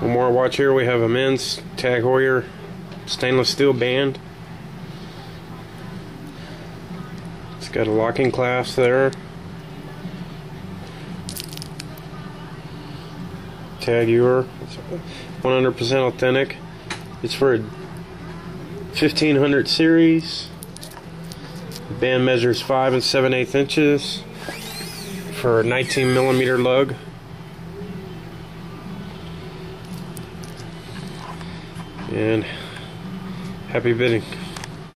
One more watch here. We have a men's Tag Heuer stainless steel band. It's got a locking clasp there. Tag Heuer. 100% authentic. It's for a 1500 series. The band measures 5 and 7 8 inches for a 19 millimeter lug. And happy bidding.